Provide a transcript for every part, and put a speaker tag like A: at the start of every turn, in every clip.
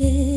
A: Yeah.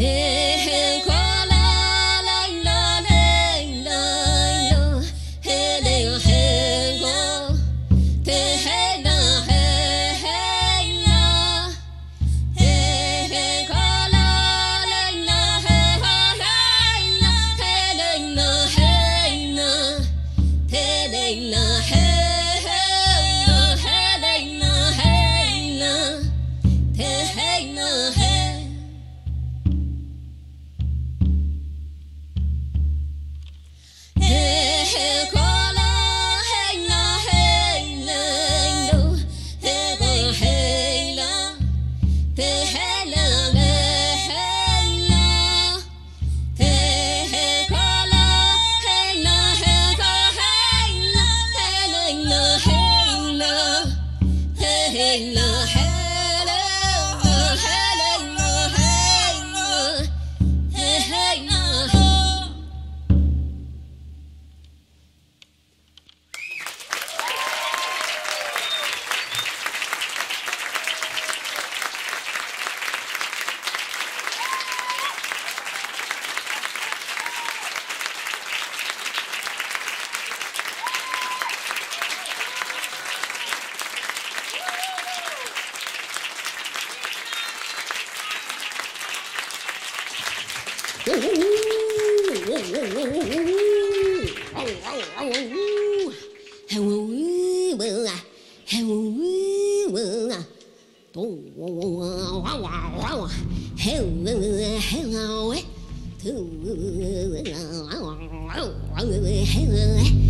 B: Yeah. 文啊，还文文啊，咚哇哇哇哇，还文还文哎，咚哇哇哇哇还文哎。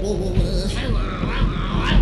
B: Hello.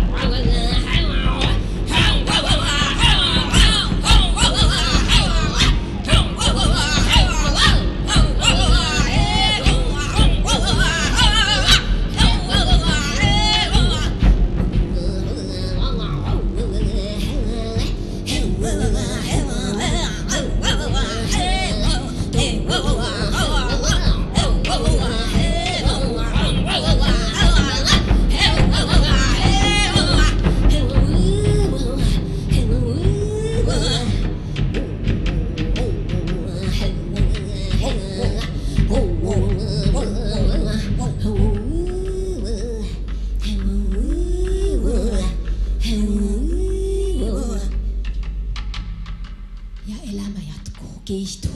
B: い人。